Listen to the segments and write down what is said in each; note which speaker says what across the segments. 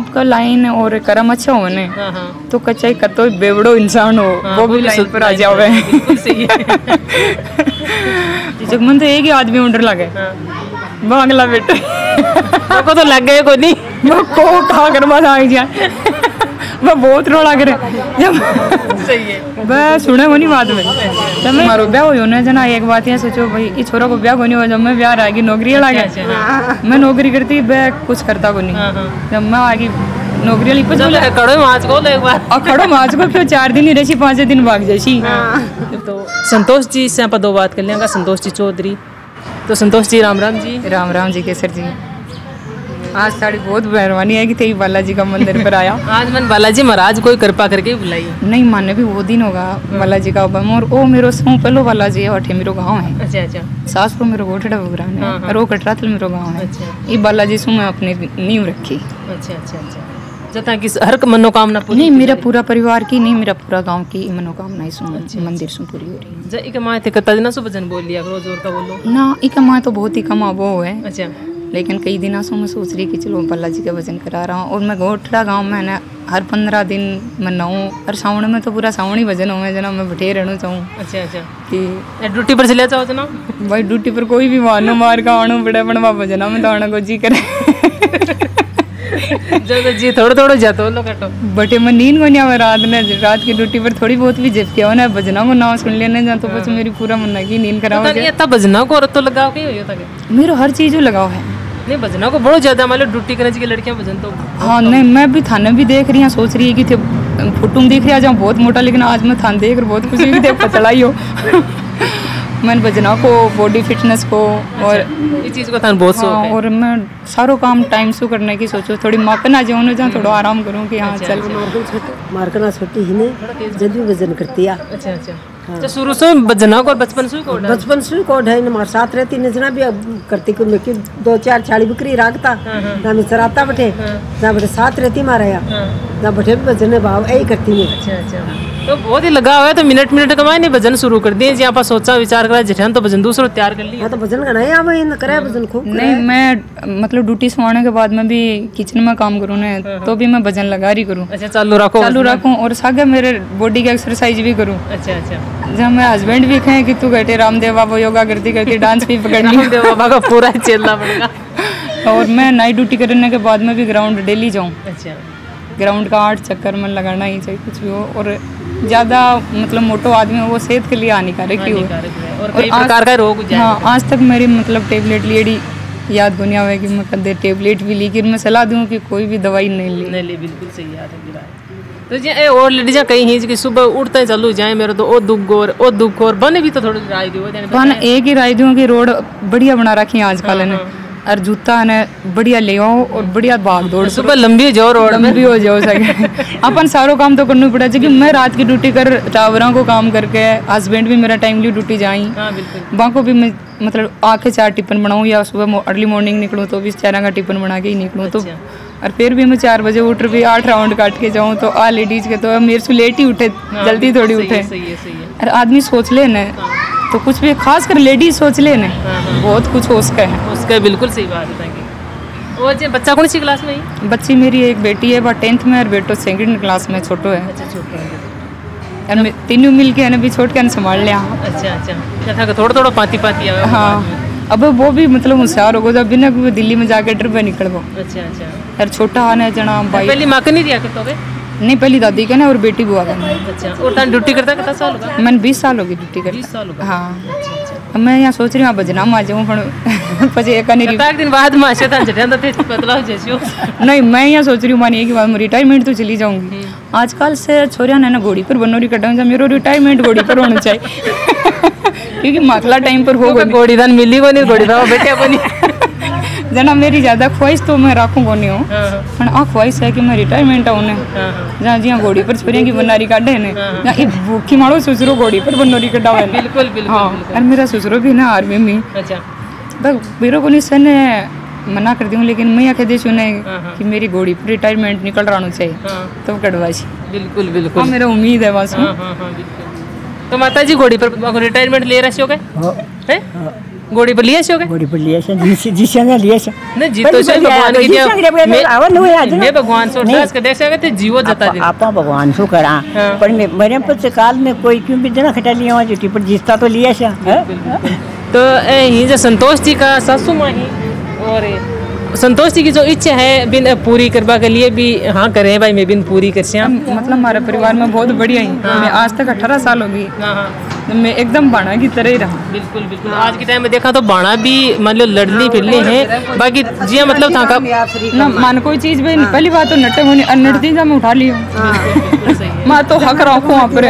Speaker 1: आपका लाइन और करम अच्छा हो ने
Speaker 2: हाँ हाँ।
Speaker 1: तो कच्चा कतो बेवड़ो इंसान हो
Speaker 2: हाँ,
Speaker 1: वो भी लाइन पर आ जावे।
Speaker 2: बिल्कुल सही है।
Speaker 1: जब मन तो एक ही आदमी उंडर लगे। भागला बेटा।
Speaker 2: आपको तो लग गए को नहीं।
Speaker 1: वो को कहा कर बस आ गया वो बहुत रोला करे जब वह सुने वो नहीं बात में। जब मैं मारो। ब्याह हो ना जना एक बात ये सोचो भाई इस छोरा को ब्याह को नहीं हो जब मैं ब्याह रहेगी नौकरी लगा
Speaker 2: अच्छा,
Speaker 1: मैं नौकरी करती वह कुछ करता को नहीं।
Speaker 2: हाँ हाँ।
Speaker 1: जब मैं आगे नौकरी वाली
Speaker 2: चलो
Speaker 1: पता
Speaker 2: माच को एक बार।
Speaker 1: और खड़ो माच को क्यों चार दिन ही रही पाँच दिन भाग जासी
Speaker 2: तो संतोष जी से आप दो बात कर लेंगे संतोष जी चौधरी। तो संतोष जी राम राम जी।
Speaker 1: राम राम जी केसर जी। आज साड़ी बहुत मेहरबानी है कि तेरी बालाजी का मंदिर पर आया।
Speaker 2: आज मन बालाजी महाराज कोई कृपा करके बुलाई।
Speaker 1: नहीं माने भी वो दिन होगा बालाजी का बम और ओ मेरो सौ पहलो बालाजी है अठे मेरो गाँव है।
Speaker 2: अच्छा अच्छा।
Speaker 1: सास को मेरो गोठड़ा भगरान है
Speaker 2: हाँ, हाँ।
Speaker 1: और वो कटरातल मेरो गाँव है।
Speaker 2: अच्छा।
Speaker 1: ये बालाजी सु मैं अपने नींव रखी।
Speaker 2: अच्छा अच्छा अच्छा। जता कि हर मनोकामना पूरी
Speaker 1: नहीं मेरा पूरा परिवार की नहीं मेरा पूरा गाँव की मनोकामनाएँ सु मंदिर सु पूरी हो रही
Speaker 2: जा इके माए थे कता दिना सु भजन बोल लिया करो ज़ोर का बोलो।
Speaker 1: ना इका माँ तो बहुत ही कम वो है।
Speaker 2: अच्छा।
Speaker 1: लेकिन कई दिनों से मैं सोच रही कि चलो बालाजी का भजन करा रहा हूँ और मैं गोठड़ा गाँव में ना हर पंद्रह दिन मनाऊँ और सावण में तो पूरा सावणी भजन हो जना मैं बैठे रहना चाहूँ।
Speaker 2: अच्छा अच्छा।
Speaker 1: कि
Speaker 2: ड्यूटी पर चले जाओ जना
Speaker 1: भाई ड्यूटी पर कोई भी वानो मार का आनो बड़ा बनवा भजना में तो आना को जी करे।
Speaker 2: जो जी थोड़ा थोड़ा जातो लो कटो
Speaker 1: बटे मैं नींद को नहीं आवे रात ने रात की ड्यूटी पर थोड़ी बहुत भी झपकिया हो ना भजना को नाम सुन लेने जा तो बस मेरी पूरा मन की नींद खराब हो
Speaker 2: पता नहीं इतना भजना को और तो लगाओ के हो तक?
Speaker 1: जाए मेरा हर चीज़ लगाव है।
Speaker 2: नहीं भजना को बहुत ज़्यादा मान लो ड्यूटी करने की लड़कियाँ भजन तो
Speaker 1: हाँ नहीं मैं भी थाने भी देख रही हूँ सोच रही है कि थे फ़ोटो में देख रही आज बहुत मोटा लेकिन आज मैं थाने देख रही बहुत खुशी हुई थे पचड़ाई हो मैंने भजना को बॉडी फिटनेस को और
Speaker 2: इस चीज़ को थान बहुत शौक
Speaker 1: हाँ,
Speaker 2: है
Speaker 1: और मैं सारो काम टाइम से करने की सोचो थोड़ी मापन आ जाऊँ जहाँ थोड़ा आराम करूँ कि हाँ चल।
Speaker 3: मारकना छोटी ही ने भी वज़न करती है।
Speaker 2: अच्छा अच्छा। अच्छा शुरू से भजना को बचपन से को डांस?
Speaker 3: बचपन से कोड है हमारे साथ रहती नजना भी करती को में दो चार छाड़ी बकरी राखता ना मैं चराता बैठे ना बैठे साथ रहती मारा या
Speaker 2: हाँ।
Speaker 3: ना बैठे भी बजने भाव यही करती है
Speaker 2: अच्छा अच्छा तो बहुत ही लगा हुआ है तो मिनट मिनट कमाए नहीं भजन शुरू कर दिए। जी आप सोचा विचार करा जिठान तो भजन दूसरा तैयार कर लिया।
Speaker 3: हाँ तो भजन का नहीं आवे इन करे भजन खूब
Speaker 1: नहीं मैं मतलब ड्यूटी से आने के बाद मैं भी किचन में काम करूँ ना तो भी मैं भजन लगा रही करूँ।
Speaker 2: अच्छा चालू रखो
Speaker 1: चालू रखूँ और सागे मेरे बॉडी की एक्सरसाइज भी करूँ।
Speaker 2: अच्छा अच्छा।
Speaker 1: जहाँ मेरे हस्बैंड भी कहें कि तू घटे रामदेव बाबा योगा करती करती डांस भी पकड़नी
Speaker 2: रामदेव बाबा का पूरा चलना पड़ेगा
Speaker 1: और मैं नाइट ड्यूटी करने के बाद में भी ग्राउंड डेली जाऊँ।
Speaker 2: अच्छा।
Speaker 1: ग्राउंड का आठ चक्कर में लगाना ही चाहिए कुछ भी हो और ज़्यादा मतलब मोटो आदमी हो वो सेहत के लिए हानिकारक ही हो।
Speaker 2: और
Speaker 1: और
Speaker 2: कई प्रकार का रोग हाँ
Speaker 1: आज तक मेरी मतलब टेबलेट लेडी याद को नहीं आवे कि मैं कदे टेबलेट भी ली कि मैं सलाह दूँ कि कोई भी दवाई नहीं ली।
Speaker 2: नहीं ले बिल्कुल सही याद है तो जी ए और लेडीज़ कहीं ही कि सुबह उठते ही चालू जाए मेरे तो ओ दुख और ओ दुख और बने भी तो थोड़ी राय दियो
Speaker 1: बन एक ही राय दूँ कि रोड बढ़िया बना रखी है आजकल ने और जूता ने बढ़िया ले आओ और बढ़िया भाग दौड़
Speaker 2: सुबह लंबी जो रोड में।
Speaker 1: लंबी हो जाओ सके अपन सारो काम तो करना पड़ा क्योंकि मैं रात की ड्यूटी कर टावरों को काम करके हस्बैंड भी मेरा टाइमली ड्यूटी जाई।
Speaker 2: हाँ बिल्कुल।
Speaker 1: वहाँ को भी मैं मतलब आके चार टिफ़िन बनाऊँ या सुबह अर्ली मॉर्निंग निकलूँ तो भी चार का टिफ़िन बना के ही निकलूँ तो। और फिर भी मैं चार बजे उठ भी आठ राउंड काट के जाऊँ तो आ लेडीज़ के तो मेरे से लेट ही उठे जल्दी थोड़ी उठे।
Speaker 2: है है।
Speaker 1: और आदमी सोच ले ना तो कुछ भी खास कर लेडीज़ सोच ले ना। बहुत कुछ हो उसका है।
Speaker 2: उसका बिल्कुल सही बात है वो जी बच्चा कौन सी क्लास में ही?
Speaker 1: बच्ची मेरी एक बेटी है वह टेंथ में और बेटो सेकंड क्लास में छोटो है।
Speaker 2: अच्छा छोटा है।
Speaker 1: तीनों मिल के भी छोट के संभाल लिया।
Speaker 2: अच्छा अच्छा। थोड़ा थोड़ा पाती पाती
Speaker 1: हाँ। अब वो भी मतलब होशियार हो जब बिना कोई दिल्ली में जाके ट्रिप पे निकल गो
Speaker 2: अच्छा अच्छा।
Speaker 1: यार छोटा आने जना भाई।
Speaker 2: पहली माँ को नहीं दिया करते होगे
Speaker 1: नहीं पहली दादी का ना और बेटी बुआ का।
Speaker 2: अच्छा और ड्यूटी करता कितना साल होगा?
Speaker 1: मैंने बीस साल होगी ड्यूटी कर
Speaker 2: बीस साल होगा।
Speaker 1: हाँ।
Speaker 2: अच्छा અહીંયા
Speaker 1: अब मैं यहाँ सोच रही हूँ बजना में आ जाऊँ पर પછી
Speaker 2: आशा था जटिया थे पतला हो जैसी हो
Speaker 1: नहीं मैं यहाँ सोच रही हूँ मानिए कि बाद में रिटायरमेंट तो चली जाऊँगी। आजकल से छोरिया ने ना घोड़ी पर बनोरी कटाऊँ मेरा रिटायरमेंट घोड़ी पर होना चाहिए। क्योंकि माखला टाइम पर हो
Speaker 2: घोड़ी दान मिली नहीं घोड़ी दान को नहीं
Speaker 1: जना मेरी ज़्यादा ख्वाहिश तो मैं रखूँ को नहीं हूँ पर आ ख्वाहिश है कि मैं रिटायरमेंट आऊँ ने जहाँ जिहाँ घोड़ी पर छोरिया की बनारी काटे ने जहाँ एक भूखी मारो ससुरो घोड़ी पर बनोरी कटावे ने
Speaker 2: बिल्कुल बिल्कुल
Speaker 1: हाँ और मेरा ससुरो भी ना आर्मी में
Speaker 2: अच्छा
Speaker 1: तो मेरे को नहीं सन मना कर दूँ लेकिन मैं आखे देश उन्हें। कि मेरी घोड़ी पर रिटायरमेंट निकल रहा चाहिए
Speaker 2: हाँ
Speaker 1: तो कटवासी
Speaker 2: बिल्कुल
Speaker 1: हाँ
Speaker 2: बिल्कुल
Speaker 1: मेरा उम्मीद है बस
Speaker 2: हाँ हाँ हाँ तो माता जी घोड़ी पर रिटायरमेंट ले रहे हो गए हैं घोड़ी पर लिया शोक है?
Speaker 4: बड़ी बड़ी ऐसे जिसे जिसे ने लिए से
Speaker 2: नहीं जी तो शायद भगवान की
Speaker 4: ने
Speaker 2: मैं-
Speaker 4: आवन हुए आज
Speaker 2: मैं भगवान से अरदास कर देख सकते जीवो जता दे
Speaker 4: आपा भगवान सु करा।
Speaker 2: हाँ।
Speaker 4: पर मे- मेरे पर से काल में कोई क्यों भी जना खटा लिया हुआ पर जिसता तो लिया से
Speaker 2: तो ए, ही जो संतोष जी का सासू माँ ही और संतोष जी की जो इच्छा है बिन पूरी करवा के लिए भी हाँ करे भाई मैं बिन पूरी कर
Speaker 1: मतलब हमारे परिवार में बहुत बढ़िया ही। मैं आज तक अठारह साल हो गई
Speaker 2: हाँ हाँ।
Speaker 1: तो मैं एकदम बाणा की तरह ही रहा।
Speaker 2: बिल्कुल बिल्कुल। आज के टाइम में देखा तो बाणा भी मतलब लड़नी लड़ली फिरली है। बाकी जी मतलब था का
Speaker 1: ना मान कोई चीज़ भी नहीं। पहली बात तो नटे होने और नटती जा मैं उठा लियो मैं तो हक रखू वहाँ पर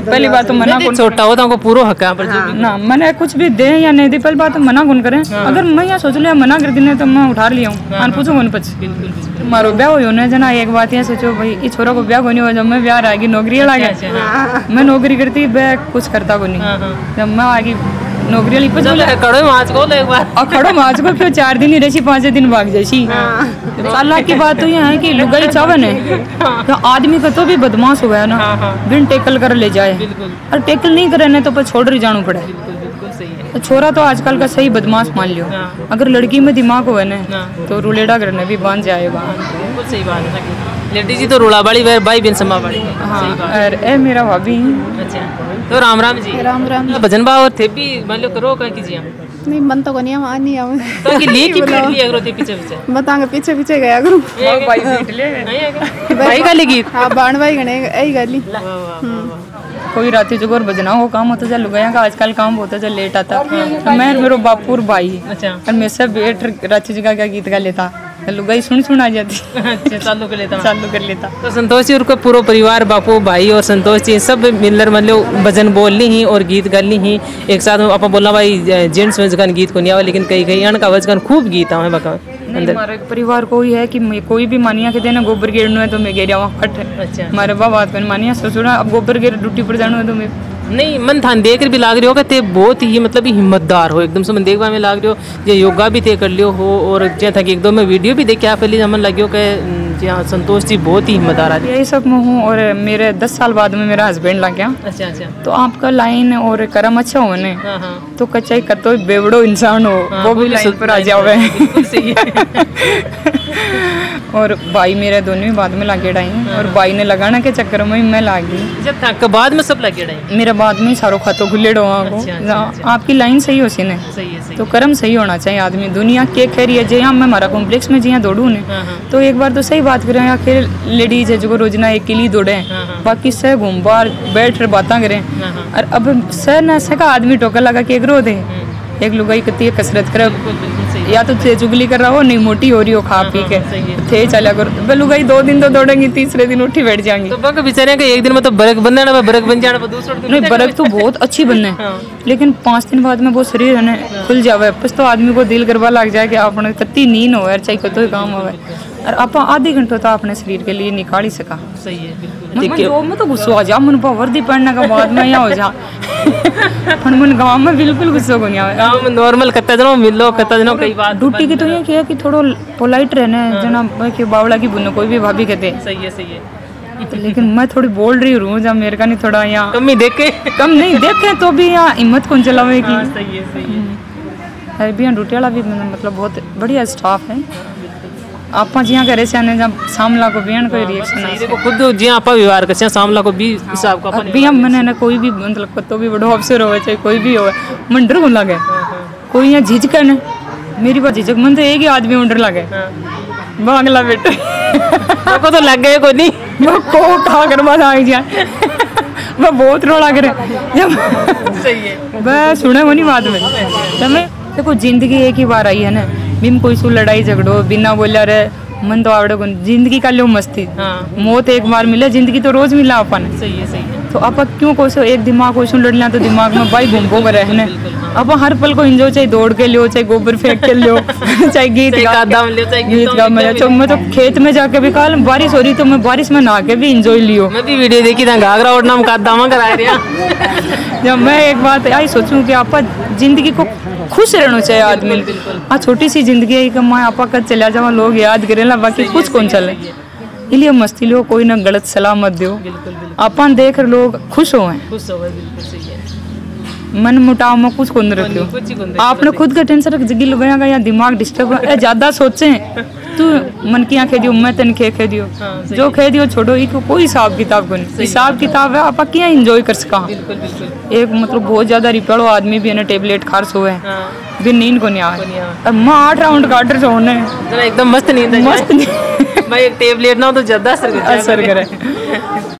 Speaker 1: पहली बात तो मना कौन
Speaker 2: छोटा होता तो पूरा हक है भी
Speaker 1: ना मैंने कुछ भी दे या नहीं दे पहली बात तो मना कौन करे? अगर मैं यहाँ सोच लिया मना कर देने तो मैं उठा लिया हूँ। पूछो कौन पछ मारो ब्याह हो ना जना एक बात यहाँ सोचो भाई इस छोरा को ब्याह को नहीं हो जब मैं ब्याह आएगी नौकरी लागे गया। मैं नौकरी करती मैं कुछ करता को नहीं जब मैं आगे नौकरी वाली पछ
Speaker 2: चलो। कड़ो को एक बार।
Speaker 1: और खड़ो माज को क्यों चार दिन ही रही पाँच दिन भाग जाइसी अल्लाह की बात तो यह है कि लुगाई चावन है। तो आदमी का तो भी बदमाश है ना। बिन टेकल कर ले जाए। और टेकल नहीं करे ना तो पर छोड़ ही जाना पड़े।
Speaker 2: है।
Speaker 1: तो छोरा तो आजकल का सही बदमाश मान लियो। अगर लड़की में दिमाग हुआ ना तो रुलेडा करने भी बाँध जाएगा
Speaker 2: बिल्कुल सही बात है लेडी जी तो रोड़ा बाड़ी भाई बिन समा बाड़ी। हाँ।
Speaker 1: और ए मेरा भाभी।
Speaker 2: अच्छा। तो राम राम जी।
Speaker 5: राम राम
Speaker 2: भजन भाव और थे भी मान लो करो कहाँ कीजिए हम।
Speaker 5: नहीं मन तो नहीं हम आ नहीं आवे
Speaker 2: तो कि लिए की पेट लिया करो थे पीछे पीछे?
Speaker 5: बतांगे पीछे पीछे गया करूँ।
Speaker 1: भाई पीट ले।
Speaker 2: भाई का लेगी
Speaker 5: हाँ बाण भाई गणे यही गली
Speaker 1: कोई राती जुगोर बजना हो काम होता चल गया का आजकल काम होता चल लेट आता। मैं और मेरो बापूर भाई।
Speaker 2: अच्छा।
Speaker 1: और मैं सब बैठ राती जगह का गीत गा लेता लुगाई सुन सुन आ जाती।
Speaker 2: अच्छा चालू कर लेता।
Speaker 1: चालू कर लेता।
Speaker 2: तो संतोष जी और पूरा परिवार बापू भाई और संतोष जी सब मिलकर मतलब भजन बोलनी ही और गीत गाली ही। एक साथ अपन बोलना भाई जेंट्स में जगह गीत को नहीं आवा लेकिन कई कई अण का खूब गीत आवे बका।
Speaker 1: हमारे परिवार को ही है कि कोई भी मानिया के देना गोबर गिरना है तो मैं गिर जाऊँ फट
Speaker 2: अच्छा।
Speaker 1: हमारे बाबा मानिया ससुरा अब गोबर गिर ड्यूटी पर जाना है तो मैं
Speaker 2: नहीं मन थान देख भी लाग रही हो ते बहुत ही मतलब ही हिम्मतदार हो एकदम से मन देखवा में लाग रही हो ये योगा भी ते कर लियो हो और जे था कि एक दो में वीडियो भी देखे पहले मन लगियो कि जी हाँ संतोष जी बहुत ही हिम्मतदार आदमी।
Speaker 1: यही सब मैं हूँ और मेरे दस साल बाद में मेरा हस्बैंड लग गया।
Speaker 2: अच्छा अच्छा।
Speaker 1: तो आपका लाइन और कर्म अच्छा हो ने?
Speaker 2: हाँ हाँ।
Speaker 1: तो कच्चा कतो बेवड़ो इंसान हो वो भी लाइन पर आ
Speaker 2: है।
Speaker 1: और भाई मेरे दोनों ही बाद में लागे डाई। और भाई ने लगाना के चक्कर में ही मैं लाग। गई
Speaker 2: जब था बाद में सब लगे रहे
Speaker 1: मेरे बाद में ही सारो खातो खुले को।
Speaker 2: अच्छा, अच्छा, अच्छा।
Speaker 1: आपकी लाइन सही हो सी ने
Speaker 2: सही है सही
Speaker 1: तो कर्म सही होना चाहिए आदमी। दुनिया के कह रही है जे मैं हमारा कॉम्प्लेक्स में जिया दौड़ू ने।
Speaker 2: हाँ, हाँ।
Speaker 1: तो एक बार तो सही बात करें आखिर लेडीज़ है जो रोजना एक के लिए दौड़े।
Speaker 2: हाँ, हाँ।
Speaker 1: बाकी सह घूम बार बैठ कर बातें करें।
Speaker 2: हाँ, हाँ।
Speaker 1: और अब सह न सका आदमी टोकर लगा के एक रो दे। एक लुगाई कती कसरत करे। या तो थे चुगली कर रहा हो नहीं मोटी हो रही हो खा पी के।
Speaker 2: सही है।
Speaker 1: थे चला करो बोलू गई दो दिन तो दौड़ेंगी तीसरे दिन उठी बैठ जाएँगी।
Speaker 2: तो बक बेचारे के एक दिन में तो बर्फ़ बनना बरक बन जाना दूसरा दिन
Speaker 1: बर्फ़ तो बहुत अच्छी बनने लेकिन पाँच दिन बाद में वो शरीर है ना खुल जावे। बस तो आदमी को दिल करवा लग जाए कि अपने कत्ती नींद हो चाहे कतो काम हो और आप आधे घंटे तो अपने शरीर के लिए निकाल ही सका।
Speaker 2: सही है बिल्कुल।
Speaker 1: मन में तो गुस्सा आ जा मन पर वर्दी पहनने के बाद में यहाँ हो जा पर मन गाँव में बिल्कुल गुस्सा को नहीं आवे।
Speaker 2: गाँव में नॉर्मल कत्ता जनो मिलो कत्ता जनो कई बात
Speaker 1: ड्यूटी की तो ये किया कि थोड़ा पोलाइट रहना है। जना कि बावड़ा की बुनो कोई भी भाभी कहते।
Speaker 2: सही है सही है।
Speaker 1: तो लेकिन मैं थोड़ी बोल रही हूँ जब मेरे का नहीं थोड़ा यहाँ
Speaker 2: कमी देख। के
Speaker 1: कम नहीं देखे तो भी यहाँ हिम्मत कौन चलावे की
Speaker 2: हाँ, सही है सही है।
Speaker 1: अरे भी भी मतलब बहुत बढ़िया स्टाफ है। आप जिया करे से आने जब सामला को भी कोई रिएक्शन
Speaker 2: सही देखो खुद जी आपा व्यवहार करते हैं सामला को भी हिसाब का अपन
Speaker 1: भी हम मैंने ना कोई भी मतलब कतो भी बड़ो अफसर हो चाहे कोई भी हो मन डर को लगे। कोई यहाँ झिझक न। मेरी बात झिझक मन तो एक ही आदमी डर लगे। बांगला बेटे।
Speaker 2: को तो लग गए कोई नहीं।
Speaker 1: मैं को कर बाद आ जाए मैं बहुत रोला करे। जब
Speaker 2: है।
Speaker 1: सुने वो नहीं बात में। जब मैं देखो ज़िंदगी एक ही बार आई है ना। बिन कोई सु लड़ाई झगड़ो बिना बोला रे मन तो आवड़े को ज़िंदगी का लो मस्ती।
Speaker 2: हाँ।
Speaker 1: मौत एक बार मिले ज़िंदगी तो रोज मिला अपन।
Speaker 2: सही है सही है।
Speaker 1: तो आप क्यों कोसो? एक दिमाग कोसो लड़ लिया तो दिमाग में भाई घूम घूम रहने अब हर पल को इंजॉय चाहे दौड़ के लियो चाहे गोबर फेंक के लियो चाहे गीत गा
Speaker 2: में
Speaker 1: गीत गा मज़ा
Speaker 2: लियो,
Speaker 1: मैं तो खेत में जाके भी कल बारिश हो रही तो मैं बारिश में नहा के भी इंजॉय लियो।
Speaker 2: मैं भी वीडियो देखी था घाघरा और नाम का दामा करा रहा
Speaker 1: जब मैं एक बात आई सोचूं कि आपा ज़िंदगी को खुश रहना चाहिए आदमी। हाँ छोटी सी ज़िंदगी है कि मैं आपा कर चला जावा लोग याद करेला बाकी कुछ कौन चले? इसलिए मस्ती लो कोई ना गलत सलाह मत दो अपन देख लोग खुश हो
Speaker 2: खुश हो बिल्कुल सही है।
Speaker 1: मन मुटाव में कुछ कौन रखियो
Speaker 2: ही।
Speaker 1: आपने खुद का टेंशन रख जगी लगाया गया दिमाग डिस्टर्ब है ज़्यादा सोचे। तू मन की आँखें दियो मैं तन खे खे दियो। जो खे दियो छोड़ो इको कोई हिसाब किताब को नहीं। हिसाब किताब है आप क्या एंजॉय कर सका?
Speaker 2: बिल्कुल बिल्कुल।
Speaker 1: एक मतलब बहुत ज़्यादा रिपेड़ो आदमी भी है टेबलेट खार सोए।
Speaker 2: हाँ।
Speaker 1: भी नींद को नहीं
Speaker 2: नहीं
Speaker 1: और मैं आठ राउंड रहा हूँ
Speaker 2: जरा एकदम मस्त नींद
Speaker 1: मस्त
Speaker 2: भाई टेबलेट ना तो ज़्यादा
Speaker 1: असर करे।